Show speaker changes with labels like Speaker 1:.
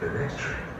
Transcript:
Speaker 1: The next train.